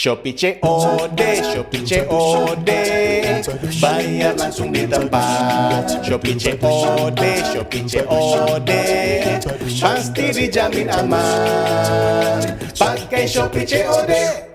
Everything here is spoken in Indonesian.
Shopee COD, Shopee COD Bayar langsung di tempat. Shopee COD, Shopee COD Pasti dijamin aman. Pakai Shopee COD